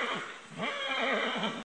Huh?